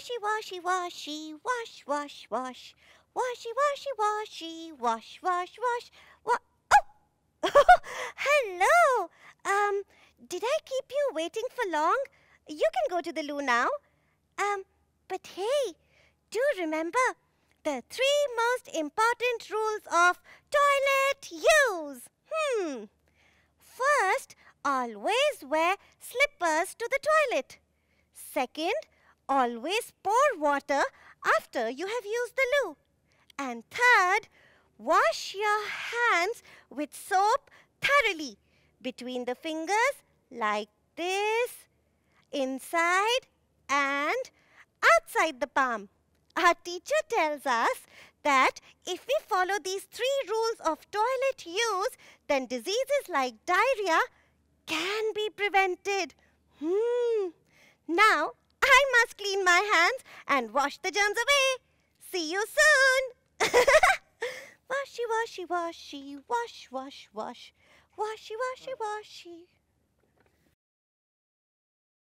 washy, washy, washy, wash, wash, wash. Washy, washy, washy, wash, wash, wash. Wa- oh! Hello! Um, did I keep you waiting for long? You can go to the loo now. Um, but hey, do remember the three most important rules of toilet use. Hmm. First, always wear slippers to the toilet. Second, always pour water after you have used the loo. And third, wash your hands with soap thoroughly between the fingers like this, inside and outside the palm. Our teacher tells us that if we follow these three rules of toilet use, then diseases like diarrhea can be prevented. Hmm. Now, my hands and wash the germs away. See you soon. washy, washy, washy, wash, wash, wash. Washy, washy, washy.